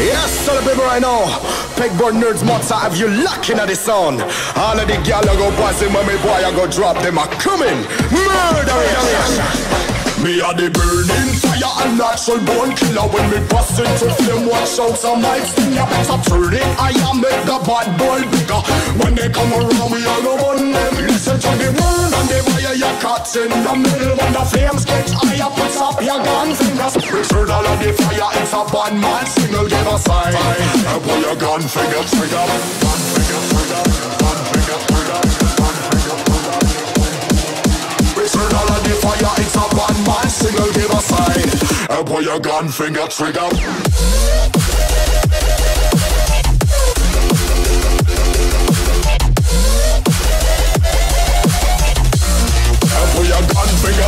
Yes, so the people right now. Pegboard nerds must have you locking at the sound. All of the gal go passing me boy I go drop them a coming. Murder me a the burning fire and natural born killer When me bust into flame, watch out some might sting You better turn it, I am make the bad boy bigger When they come around, we all go on fire in the middle When the flames get higher, put up? Your gun fingers Return all of the fire, it's a bad man single, give a sign And put your gun finger trigger Gun finger trigger, gun finger trigger, gun finger trigger Return all of the fire, it's a bad man single, give a sign And put your gun finger trigger